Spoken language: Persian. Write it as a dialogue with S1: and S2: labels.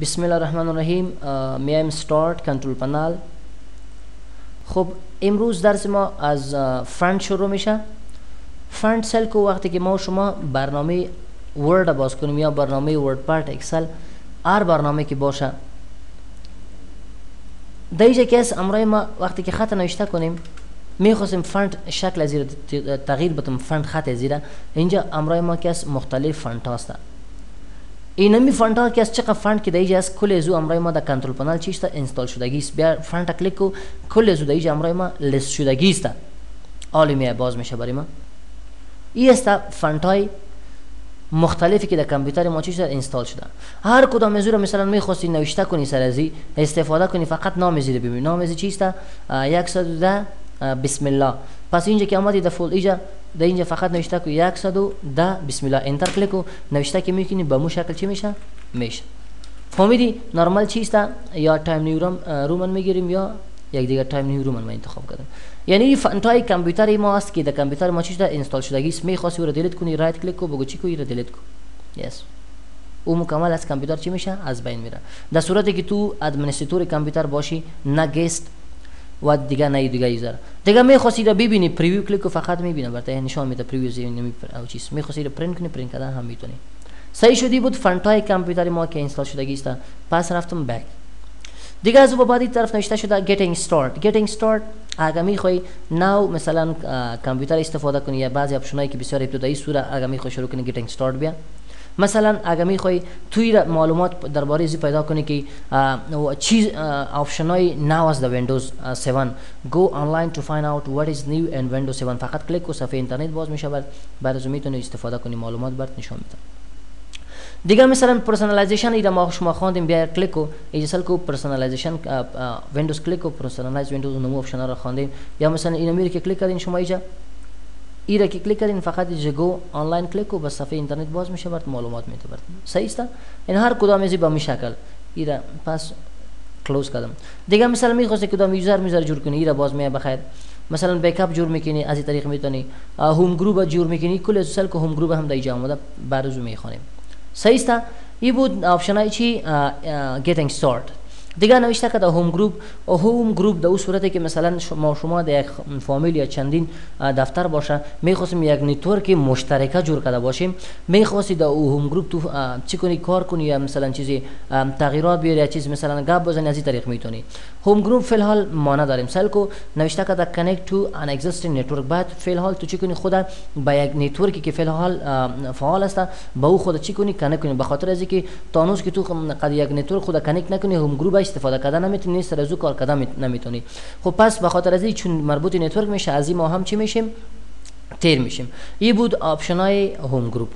S1: بسم الله الرحمن الرحیم میایم استارت کنترل پنل خب امروز درس ما از فرند شروع میشه فرند سل کو وقتی که ما شما برنامه ورد باز کنیم یا برنامه ورد پارت اکسل هر برنامه که باشه در که از امرای ما وقتی که خط نوشته کنیم می‌خواستیم فنت شکل از تغییر بدم فنت خط از اینجا امرای ما از مختلف فنت هست این می فنت ها که از چقدر فنت که دیجا از کل ازو امرای ما در کنترل پنل چیست انستال شدگی است. بیا فنت کلیک کو کل ازو دیجا امرای ما لیست شدگی است. می باز میشه برای ما. این است فنت های مختلفی که در کامپیوتر ما چی شده انستال شده. هر کدام از مثلا می‌خواستی نوشته کنی سر ازی استفاده کنی فقط نام زیر ببین نام ازی چیست 110 بسم الله. پس اینجا که آمدی در فول اینجا در اینجا فقط نوشته کو 110 بسم الله. enter click کو نوشته که میکنی به مو شکل چی میشه؟ میشه. فهمیدی نرمال چیست؟ یا Times New Roman میگیریم یا یک دیگر Times New Roman من انتخاب کردم. یعنی font ای کامپیوتر ما است که در کامپیوتر ما چی شده؟ install شدگی است میخواستی رو delete کنی right click کو بگو چی کو رو delete کو yes او مکمل از کامپیوتر چی میشه؟ از بین میره. در صورتی که تو administrator کامپیوتر باشی نه guest و دیگه نه دیگه user دیگه می‌خواستی رو ببینی preview click فقط می‌بینه برات نشان میده preview زیر نمی او چیز می‌خواستی رو پرینت کنی پرینت کردن هم می‌تونی صحیح شدی بود font ای کامپیوتر ما که install شدگی است پس رفتم back دیگه از بعدی طرف نوشته شده getting start. Getting start اگه می‌خوای نو مثلا کامپیوتر استفاده کنی یا بعضی option ایی که بسیار ابتدایی سوره اگه می‌خوای شروع کنی getting start بیا مثلا اگه میخوای توی معلومات درباره ازی پیدا کنی که چیز option ای نو از ویندوز 7 go online to find out what is new in windows 7 فقط کلیک کو صفحه اینترنت باز میشه بعد بعد از میتونی استفاده کنی معلومات برات نشون میده دیگه مثلا personalization اینا ما شما خواندیم بیا کلیک کو ایجه سیل کو personalization Windows click کو personalize Windows نمو option را خواندیم. یا مثلا اینا میره که کلیک کردین شما اینجا ایره که کلیک کردین فقط اینجا go online click کو بس صفحه اینترنت باز میشه برات معلومات میده برات صحیح است؟ این هر کدام ازی به می شکل. ایره پس close کردم. دیگه مثلا می‌خواسته کدام user می‌ذاره جور کنی ایره باز می بخیر مثلا backup جور می‌کنی از این طریق می‌تونی. homegroup جور می‌کنی کل سیل کو homegroup هم در اینجا اومده برازو می‌خوانیم. صحیح است؟ این بود option چی؟ getting started. دیگه نوشته که در homegroup و homegroup در صورتی که مثلا ما شما در یک فامیل یا چندین دفتر باشه میخواستیم یک network مشترکه جور کرده باشیم. میخواستی در homegroup تو چی کنی؟ کار کنی؟ یا مثلا چیزی تغییرات بیاری یا چیز مثلا گپ بزنی؟ از این طریق میتونی. homegroup فی الحال ما نداریم. سیل کو نوشته که در connect to an existing network بعد فی الحال تو چی کنی؟ خود با یک network ی که فی الحال فعال است با او خود چی کنی؟ connect کنی. به خاطر از اینکه تا نوس که تو قد یک network خود connect نکنی homegroup استفاده کردن نمی‌تونی سر از کار کردن نمی‌تونی. خب پس به خاطر از چون مربوط network میشه از این ما هم چی میشیم؟ تیر میشیم. این بود آپشن های هوم گروپ.